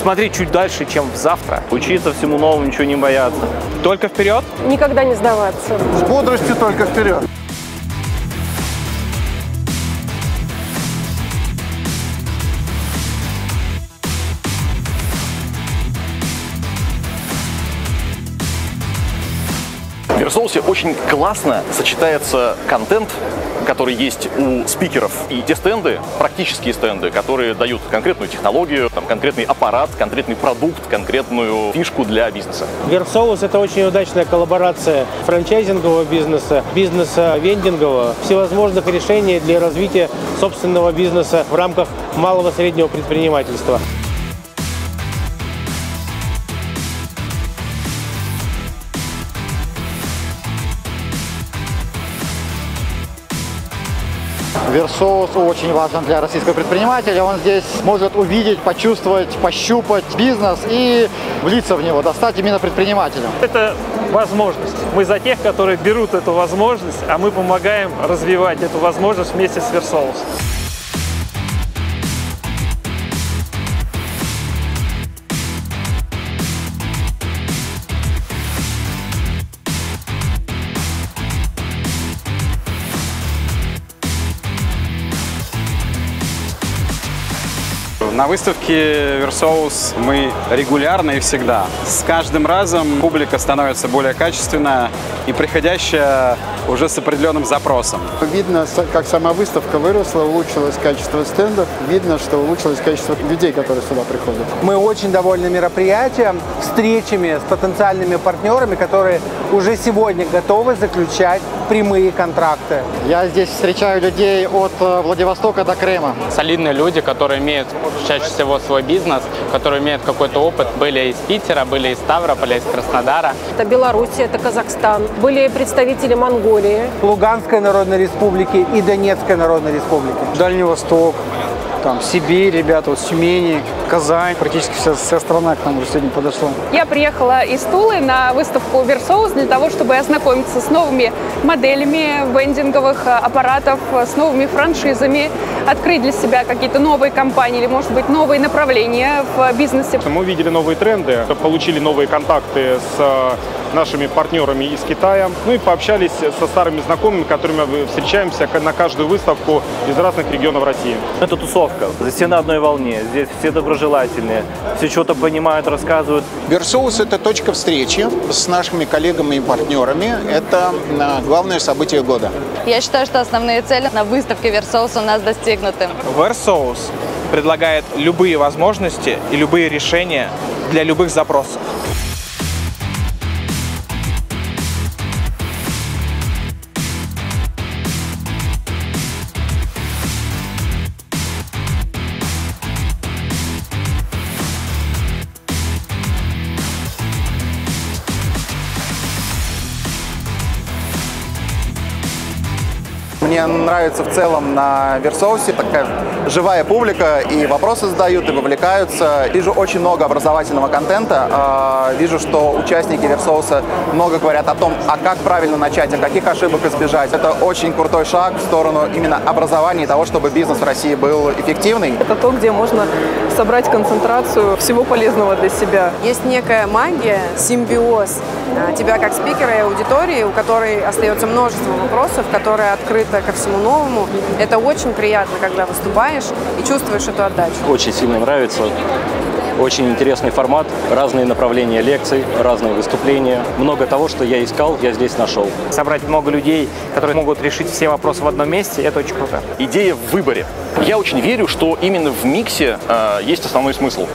смотреть чуть дальше, чем в завтра. Учиться всему новому, ничего не бояться. Только вперед. Никогда не сдаваться. С бодростью только вперед. В Версоусе очень классно сочетается контент, который есть у спикеров, и те стенды, практические стенды, которые дают конкретную технологию, там, конкретный аппарат, конкретный продукт, конкретную фишку для бизнеса. Версоус – это очень удачная коллаборация франчайзингового бизнеса, бизнеса вендингового, всевозможных решений для развития собственного бизнеса в рамках малого и среднего предпринимательства. Versous очень важен для российского предпринимателя. Он здесь может увидеть, почувствовать, пощупать бизнес и влиться в него, стать именно предпринимателя. Это возможность. Мы за тех, которые берут эту возможность, а мы помогаем развивать эту возможность вместе с Versous. На выставке Версоус мы регулярно и всегда. С каждым разом публика становится более качественная и приходящая уже с определенным запросом. Видно, как сама выставка выросла, улучшилось качество стендов, видно, что улучшилось качество людей, которые сюда приходят. Мы очень довольны мероприятием, встречами с потенциальными партнерами, которые уже сегодня готовы заключать прямые контракты. Я здесь встречаю людей от э, Владивостока до Крыма. Солидные люди, которые имеют чаще всего свой бизнес, которые имеют какой-то опыт, были из Питера, были из Ставрополя, из Краснодара. Это Белоруссия, это Казахстан. Были представители Монголии. Луганской Народной Республики и Донецкой Народной Республики. Дальний Восток, там Сибирь, ребята, вот Тюмени, Казань, практически вся, вся страна к нам уже сегодня подошла. Я приехала из Тулы на выставку Версоус для того, чтобы ознакомиться с новыми моделями вендинговых аппаратов, с новыми франшизами, открыть для себя какие-то новые компании или, может быть, новые направления в бизнесе. Мы увидели новые тренды, получили новые контакты с нашими партнерами из Китая, ну и пообщались со старыми знакомыми, которыми мы встречаемся на каждую выставку из разных регионов России. Это тусовка, все на одной волне, здесь все доброжелательные, все что-то понимают, рассказывают. Версоус – это точка встречи с нашими коллегами и партнерами. Это главное событие года. Я считаю, что основные цели на выставке Versous у нас достигнуты. Versous предлагает любые возможности и любые решения для любых запросов. Мне нравится в целом на Версоусе такая живая публика, и вопросы задают, и вовлекаются. Вижу очень много образовательного контента. Вижу, что участники Версоуса много говорят о том, а как правильно начать, а каких ошибок избежать. Это очень крутой шаг в сторону именно образования и того, чтобы бизнес в России был эффективный. Это то, где можно собрать концентрацию всего полезного для себя. Есть некая магия, симбиоз тебя как спикера и аудитории, у которой остается множество вопросов, которая открыта ко всему новому. Это очень приятно, когда выступаешь и чувствуешь эту отдачу. Очень сильно нравится. Очень интересный формат, разные направления лекций, разные выступления. Много того, что я искал, я здесь нашел. Собрать много людей, которые могут решить все вопросы в одном месте, это очень круто. Идея в выборе. Я очень верю, что именно в миксе э, есть основной смысл.